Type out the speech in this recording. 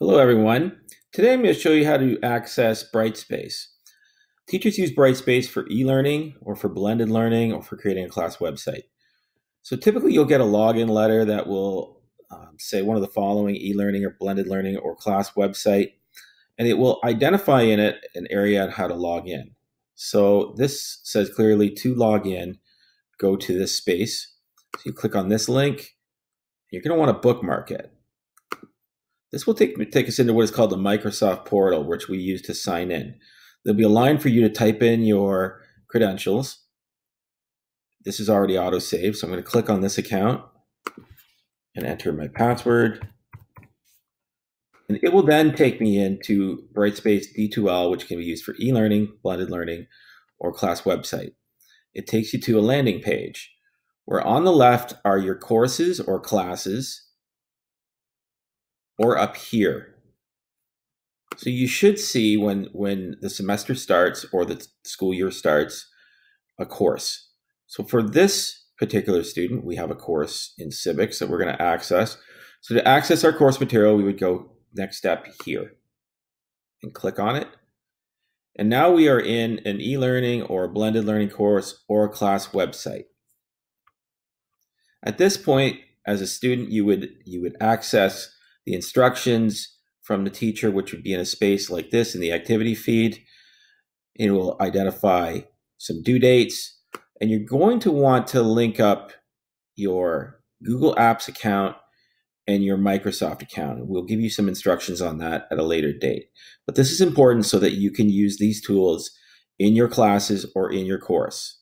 Hello, everyone. Today I'm going to show you how to access Brightspace. Teachers use Brightspace for e-learning or for blended learning or for creating a class website. So typically you'll get a login letter that will um, say one of the following e-learning or blended learning or class website, and it will identify in it an area on how to log in. So this says clearly to log in, go to this space. So you click on this link. You're going to want to bookmark it. This will take, take us into what is called the Microsoft portal, which we use to sign in. There'll be a line for you to type in your credentials. This is already auto-saved, so I'm going to click on this account and enter my password. And it will then take me into Brightspace D2L, which can be used for e-learning, blended learning, or class website. It takes you to a landing page where on the left are your courses or classes or up here. So you should see when when the semester starts or the school year starts a course. So for this particular student, we have a course in civics that we're going to access. So to access our course material, we would go next step here and click on it. And now we are in an e-learning or a blended learning course or a class website. At this point, as a student, you would you would access the instructions from the teacher, which would be in a space like this in the activity feed. It will identify some due dates, and you're going to want to link up your Google Apps account and your Microsoft account. We'll give you some instructions on that at a later date. But this is important so that you can use these tools in your classes or in your course.